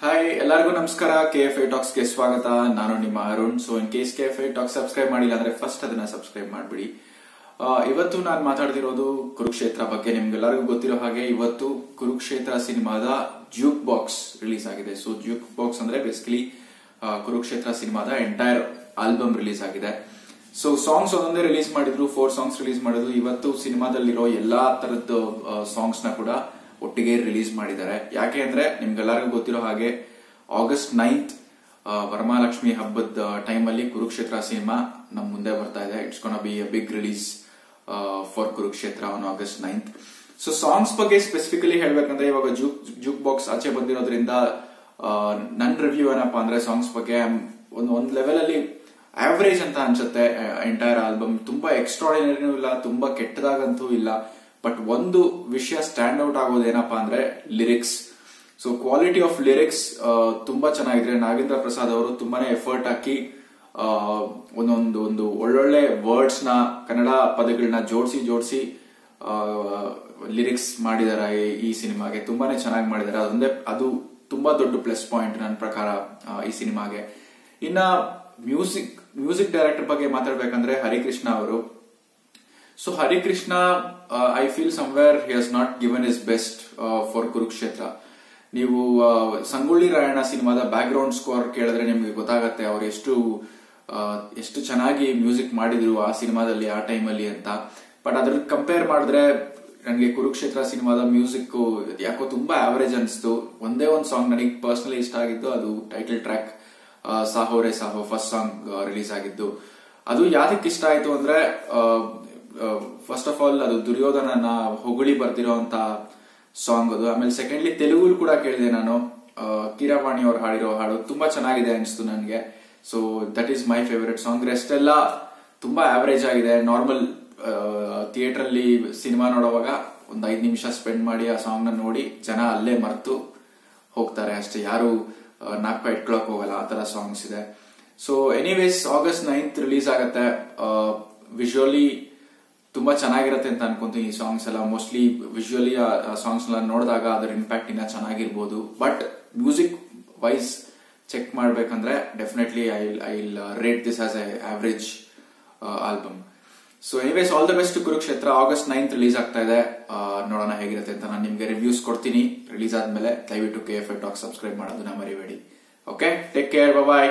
Hi ಎಲ್ಲರಿಗೂ ನಮಸ್ಕಾರ. K F I ಟಾಕ್ಸ್ಗೆ ಸ್ವಾಗತ. ನಾನು ನಿಮ್ಮ Arun. So in case K F I talks subscribe ಮಾಡಿಲ್ಲ ಅಂದ್ರೆ ಫಸ್ಟ್ ಅದನ್ನ ಸಬ್ಸ್ಕ್ರೈಬ್ ಮಾಡ್ಬಿಡಿ. ಇವತ್ತು ನಾನು ಮಾತಾಡ್ತಿರೋದು ಕುರುಕ್ಷೇತ್ರ ಬಗ್ಗೆ. ನಿಮ್ಗೆಲ್ಲರಿಗೂ ಗೊತ್ತಿರೋ ಹಾಗೆ ಇವತ್ತು ಕುರುಕ್ಷೇತ್ರ ಸಿನಿಮಾದ ಜ್ಯೂಕ್ ಬಾಕ್ಸ್ ರಿಲೀಸ್ ಆಗಿದೆ. ಸೊ ಜ್ಯೂಕ್ ಬಾಕ್ಸ್ ಅಂದ್ರೆ ಬೇಸಿಕಲಿ ಕುರುಕ್ಷೇತ್ರ ಸಿನಿಮಾದ ಎಂಟೈರ್ ಆಲ್ಬಮ್ ರಿಲೀಸ್ ಆಗಿದೆ. ಸೊ ಸಾಂಗ್ಸ್ ಒಂದೊಂದೇ ರಿಲೀಸ್ ಮಾಡಿದ್ರು ಫೋರ್ ಸಾಂಗ್ಸ್ ರಿಲೀಸ್ ಮಾಡಿದ್ರು. ಇವತ್ತು ಸಿನಿಮಾದಲ್ಲಿರೋ ಎಲ್ಲಾ ತರದ್ದು ಸಾಂಗ್ಸ್ನ ಕೂಡ ಒಟ್ಟಿಗೆ ರಿಲೀಸ್ ಮಾಡಿದ್ದಾರೆ. ಯಾಕೆ ಅಂದ್ರೆ ನಿಮ್ಗೆಲ್ಲರಿಗೂ ಗೊತ್ತಿರೋ ಹಾಗೆ ಆಗಸ್ಟ್ ನೈನ್ತ್ ವರಮಹಾಲಕ್ಷ್ಮಿ ಹಬ್ಬದ ಟೈಮಲ್ಲಿ ಕುರುಕ್ಷೇತ್ರ ಸಿನಿಮಾ ನಮ್ ಮುಂದೆ ಬರ್ತಾ ಇದೆ. It's gonna be a big release for Kurukshetra on August ninth so songs ಬಗ್ಗೆ ಸ್ಪೆಸಿಫಿಕಲಿ ಹೇಳ್ಬೇಕಂದ್ರೆ ಇವಾಗ ಜೂಕ್ ಜೂಕ್ ಬಾಕ್ಸ್ ಆಚೆ ಬಂದಿರೋದ್ರಿಂದ ನನ್ ರಿವ್ಯೂ ಏನಪ್ಪಾ ಅಂದ್ರೆ ಸಾಂಗ್ಸ್ ಬಗ್ಗೆ ಒಂದು, ಒಂದ್ ಲೆವೆಲ್ ಅಲ್ಲಿ ಆವರೇಜ್ ಅಂತ ಅನ್ಸುತ್ತೆ. ಎಂಟೈರ್ ಆಲ್ಬಮ್ ತುಂಬಾ ಎಕ್ಸ್ಟ್ರಾಡಿನರಿನೂ ಇಲ್ಲ, ತುಂಬಾ ಕೆಟ್ಟದಾಗಂತೂ ಇಲ್ಲ. ಬಟ್ ಒಂದು ವಿಷಯ ಸ್ಟ್ಯಾಂಡ್ ಔಟ್ ಆಗೋದೇನಪ್ಪಾ ಅಂದ್ರೆ lyrics so quality of lyrics ತುಂಬಾ ಚೆನ್ನಾಗಿದೆ ನಾಗೇಂದ್ರ ಪ್ರಸಾದ್ ಅವರು ತುಂಬಾನೇ ಎಫರ್ಟ್ ಹಾಕಿ ಒಂದೊಂದು, ಒಂದು ಒಳ್ಳೊಳ್ಳೆ ವರ್ಡ್ಸ್ನ ಕನ್ನಡ ಪದಗಳನ್ನ ಜೋಡಿಸಿ ಜೋಡಿಸಿ ಲಿರಿಕ್ಸ್ ಮಾಡಿದ್ದಾರೆ ಈ ಸಿನಿಮಾಗೆ. ತುಂಬಾನೇ ಚೆನ್ನಾಗಿ ಮಾಡಿದ್ದಾರೆ ಅದೊಂದೇ ಅದು ತುಂಬಾ ದೊಡ್ಡ ಪ್ಲಸ್ ಪಾಯಿಂಟ್ ನನ್ನ ಪ್ರಕಾರ ಈ ಸಿನಿಮಾಗೆ. ಇನ್ನ ಮ್ಯೂಸಿಕ್ ಮ್ಯೂಸಿಕ್ ಡೈರೆಕ್ಟರ್ ಬಗ್ಗೆ ಮಾತಾಡ್ಬೇಕಂದ್ರೆ ಹರಿಕೃಷ್ಣ ಅವರು. So Harikrishna I feel somewhere he has not given his best for Kurukshetra ನೀವು ಆ, ಸಂಗೊಳ್ಳಿ ರಾಯಣ್ಣ ಸಿನಿಮಾದ ಬ್ಯಾಕ್ ಗ್ರೌಂಡ್ ಸ್ಕೋರ್ ಕೇಳಿದ್ರೆ ನಿಮಗೆ ಗೊತ್ತಾಗತ್ತೆ ಅವ್ರು ಎಷ್ಟು ಆ, ಎಷ್ಟು ಚೆನ್ನಾಗಿ ಮ್ಯೂಸಿಕ್ ಮಾಡಿದ್ರು ಆ ಸಿನಿಮಾದಲ್ಲಿ ಆ ಟೈಮಲ್ಲಿ ಅಂತ. ಬಟ್ ಅದ್ರ ಕಂಪೇರ್ ಮಾಡಿದ್ರೆ ನನಗೆ ಕುರುಕ್ಷೇತ್ರ ಸಿನಿಮಾದ ಮ್ಯೂಸಿಕ್ ಯಾಕೋ ತುಂಬಾ ಆವರೇಜ್ ಅನಿಸ್ತು. ಒಂದೇ ಒಂದು ಸಾಂಗ್ ನನಗೆ ಪರ್ಸನಲಿ ಇಷ್ಟ ಆಗಿದ್ದು ಅದು ಟೈಟಲ್ ಟ್ರ್ಯಾಕ್ ಸಾಹೋ ರೇ ಸಾಹೋ ಫಸ್ಟ್ ಸಾಂಗ್ ರಿಲೀಸ್ ಆಗಿದ್ದು. ಅದು ಯಾತಕ್ಕೆ ಇಷ್ಟ ಆಯ್ತು ಅಂದ್ರೆ ಫಸ್ಟ್ ಆಫ್ ಆಲ್ ಅದು ದುರ್ಯೋಧನನ ಹೊಗಳಿ ಬರ್ದಿರೋಂತ ಸಾಂಗ್ ಅದು. ಆಮೇಲೆ ಸೆಕೆಂಡ್ಲಿ ತೆಲುಗು ಕೂಡ ಕೇಳಿದೆ ನಾನು. ಕೀರಾವಾಣಿ ಅವ್ರು ಹಾಡಿರೋ ಹಾಡು ತುಂಬಾ ಚೆನ್ನಾಗಿದೆ ಅನಿಸ್ತು ನನಗೆ. So that is my favourite song rest ಎಲ್ಲ ತುಂಬಾ ಆವರೇಜ್ ಆಗಿದೆ. ನಾರ್ಮಲ್ ಥಿಯೇಟರ್ ಅಲ್ಲಿ ಸಿನಿಮಾ ನೋಡುವಾಗ ಒಂದ್ ಐದು ನಿಮಿಷ ಸ್ಪೆಂಡ್ ಮಾಡಿ ಆ ಸಾಂಗ್ನ ನೋಡಿ ಜನ ಅಲ್ಲೇ ಮರೆತು ಹೋಗ್ತಾರೆ. ಅಷ್ಟೇ, ಯಾರು ನಾಲ್ಕ ಇಟ್ಕೊಳಕ್ ಹೋಗಲ್ಲ. ಆ ತರ ಸಾಂಗ್ಸ್ ಇದೆ. So anyways August ninth release ಆಗುತ್ತೆ. ವಿಜುವಲಿ ತುಂಬಾ ಚೆನ್ನಾಗಿರುತ್ತೆ ಅಂತ ಅನ್ಕೊಂತೀನಿ ಈ ಸಾಂಗ್ಸ್ ಎಲ್ಲ. ಮೋಸ್ಟ್ಲಿ ವಿಜುವಲಿ ಆ ಸಾಂಗ್ಸ್ ಎಲ್ಲ ನೋಡಿದಾಗ ಅದರ ಇಂಪ್ಯಾಕ್ಟ್ ಇನ್ನ ಚೆನ್ನಾಗಿರ್ಬೋದು. ಬಟ್ ಮ್ಯೂಸಿಕ್ ವೈಸ್ ಚೆಕ್ ಮಾಡ್ಬೇಕಂದ್ರೆ definitely I I rate this as a average album so anyways all the best Kurukshetra August ninth release ಆಗ್ತಾ ಇದೆ. ನೋಡೋಣ ಹೇಗಿರುತ್ತೆ ಅಂತ ನಾನು ನಿಮಗೆ ರಿವ್ಯೂಸ್ ಕೊಡ್ತೀನಿ. ರಿಲೀಸ್ ಆದ್ಮೇಲೆ ದಯವಿಟ್ಟು ಕೆ ಎಫ್ ಟಾಕ್ ಸಬ್ಸ್ಕ್ರೈಬ್ ಮಾಡೋದನ್ನ ಮರಿಬೇಡಿ. Okay take care bye